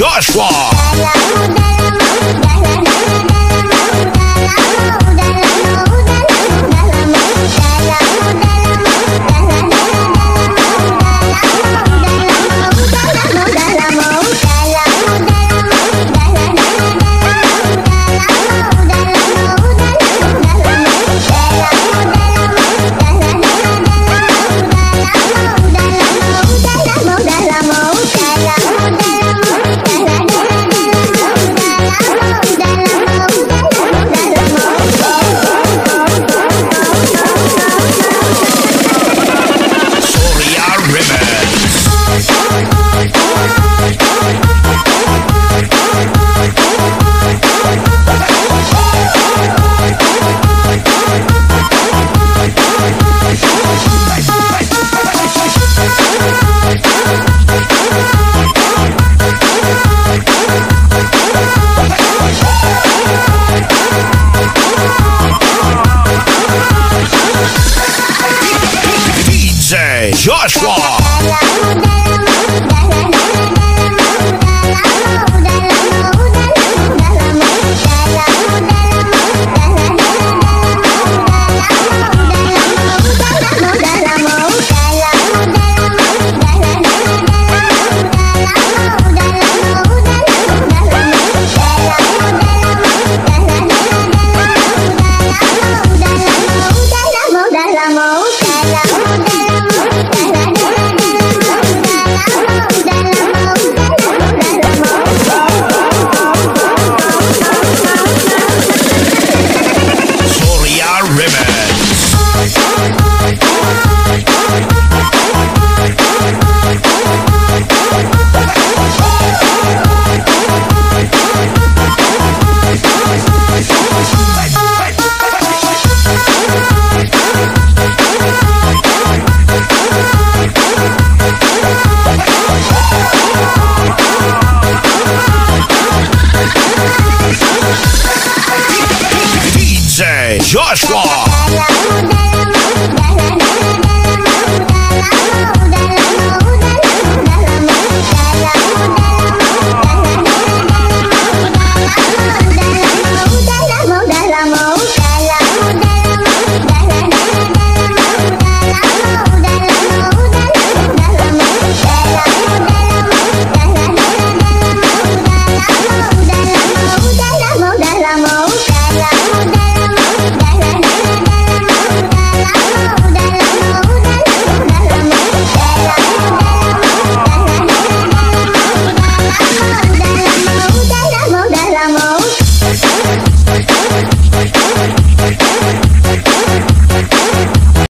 Joshua. DJ Joshua. out.